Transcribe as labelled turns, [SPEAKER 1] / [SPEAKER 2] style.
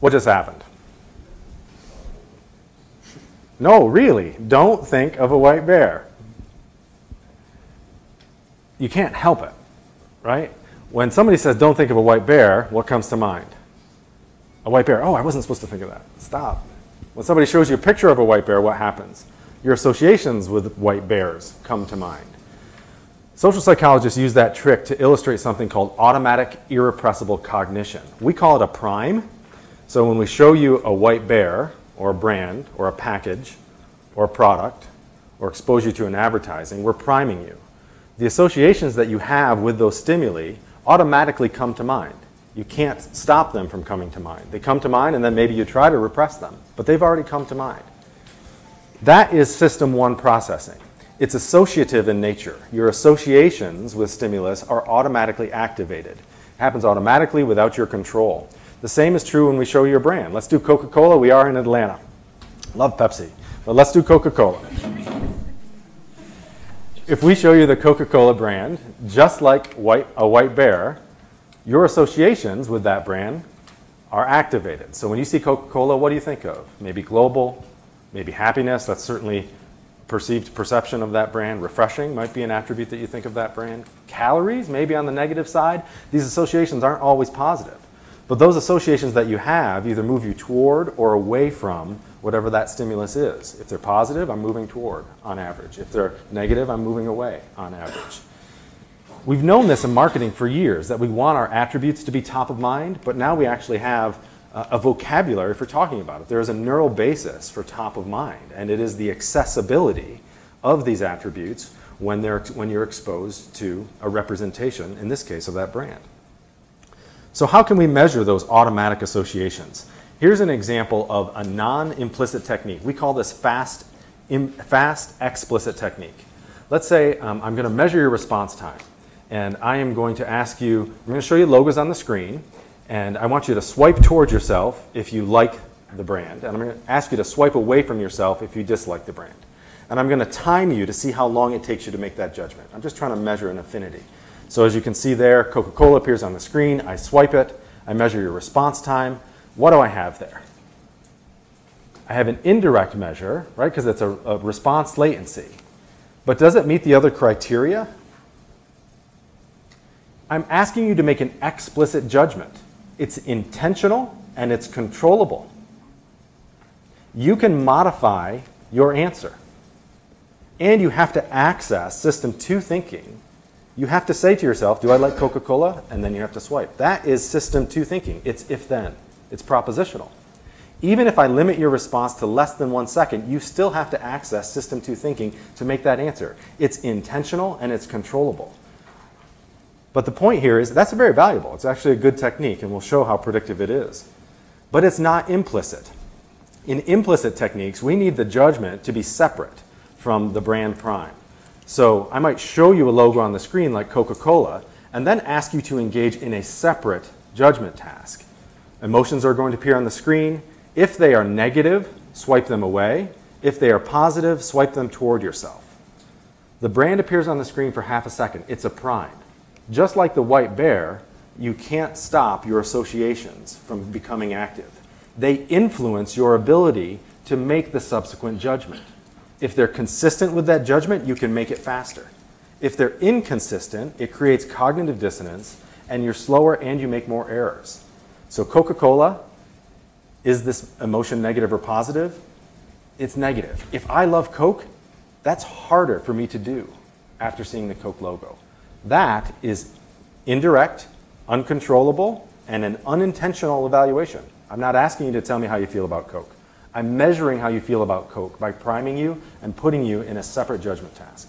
[SPEAKER 1] What just happened? No, really, don't think of a white bear. You can't help it, right? When somebody says, don't think of a white bear, what comes to mind? A white bear. Oh, I wasn't supposed to think of that. Stop. When somebody shows you a picture of a white bear, what happens? Your associations with white bears come to mind. Social psychologists use that trick to illustrate something called automatic irrepressible cognition. We call it a prime. So when we show you a white bear, or a brand, or a package, or a product, or expose you to an advertising, we're priming you. The associations that you have with those stimuli automatically come to mind. You can't stop them from coming to mind. They come to mind and then maybe you try to repress them, but they've already come to mind. That is system one processing. It's associative in nature. Your associations with stimulus are automatically activated. It happens automatically without your control. The same is true when we show you a brand. Let's do Coca-Cola. We are in Atlanta. Love Pepsi, but let's do Coca-Cola. If we show you the Coca-Cola brand, just like white, a white bear, your associations with that brand are activated. So when you see Coca-Cola, what do you think of? Maybe global, maybe happiness. That's certainly perceived perception of that brand. Refreshing might be an attribute that you think of that brand. Calories, maybe on the negative side. These associations aren't always positive. But those associations that you have either move you toward or away from whatever that stimulus is. If they're positive, I'm moving toward on average. If they're negative, I'm moving away on average. We've known this in marketing for years that we want our attributes to be top of mind, but now we actually have a vocabulary for talking about it. There is a neural basis for top of mind, and it is the accessibility of these attributes when, they're, when you're exposed to a representation, in this case, of that brand. So how can we measure those automatic associations? Here's an example of a non-implicit technique. We call this fast, fast explicit technique. Let's say um, I'm going to measure your response time, and I am going to ask you, I'm going to show you logos on the screen, and I want you to swipe towards yourself if you like the brand, and I'm going to ask you to swipe away from yourself if you dislike the brand. And I'm going to time you to see how long it takes you to make that judgment. I'm just trying to measure an affinity. So as you can see there, Coca-Cola appears on the screen. I swipe it. I measure your response time. What do I have there? I have an indirect measure, right, because it's a, a, response latency. But does it meet the other criteria? I'm asking you to make an explicit judgment. It's intentional and it's controllable. You can modify your answer. And you have to access system two thinking you have to say to yourself, do I like Coca-Cola? And then you have to swipe. That is system two thinking. It's if-then. It's propositional. Even if I limit your response to less than one second, you still have to access system two thinking to make that answer. It's intentional and it's controllable. But the point here is that's very valuable. It's actually a good technique and we'll show how predictive it is. But it's not implicit. In implicit techniques, we need the judgment to be separate from the brand prime. So I might show you a logo on the screen like Coca-Cola and then ask you to engage in a separate judgment task. Emotions are going to appear on the screen. If they are negative, swipe them away. If they are positive, swipe them toward yourself. The brand appears on the screen for half a second. It's a prime. Just like the white bear, you can't stop your associations from becoming active. They influence your ability to make the subsequent judgment. If they're consistent with that judgment, you can make it faster. If they're inconsistent, it creates cognitive dissonance and you're slower and you make more errors. So Coca-Cola, is this emotion negative or positive? It's negative. If I love Coke, that's harder for me to do after seeing the Coke logo. That is indirect, uncontrollable, and an unintentional evaluation. I'm not asking you to tell me how you feel about Coke. I'm measuring how you feel about Coke by priming you and putting you in a separate judgment task.